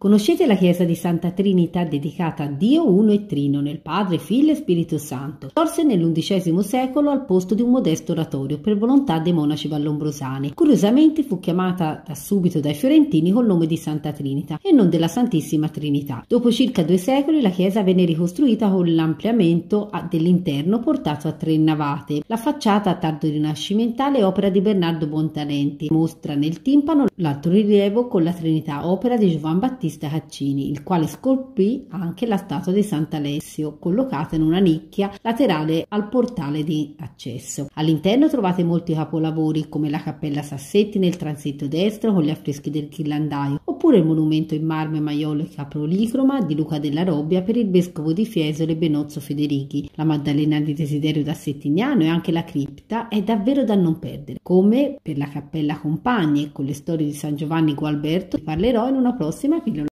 Conoscete la chiesa di Santa Trinità dedicata a Dio uno e trino nel Padre, Figlio e Spirito Santo. Sorse nell'undicesimo secolo al posto di un modesto oratorio per volontà dei monaci vallombrosani. Curiosamente fu chiamata da subito dai fiorentini col nome di Santa Trinita e non della Santissima Trinità. Dopo circa due secoli la chiesa venne ricostruita con l'ampliamento dell'interno portato a tre navate. La facciata tardo rinascimentale opera di Bernardo Bontalenti mostra nel timpano l'alto rilievo con la Trinità, opera di Giovan Battista Battista Caccini, il quale scolpì anche la statua di Sant'Alessio, collocata in una nicchia laterale al portale di accesso. All'interno trovate molti capolavori come la Cappella Sassetti nel transetto destro con gli affreschi del ghirlandaio, oppure il monumento in marmo e caprolicroma di Luca della Robbia per il vescovo di Fiesole Benozzo Federichi, la Maddalena di Desiderio da Settignano e anche la cripta è davvero da non perdere, come per la Cappella Compagne con le storie di San Giovanni Gualberto parlerò in una prossima pillola